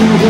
to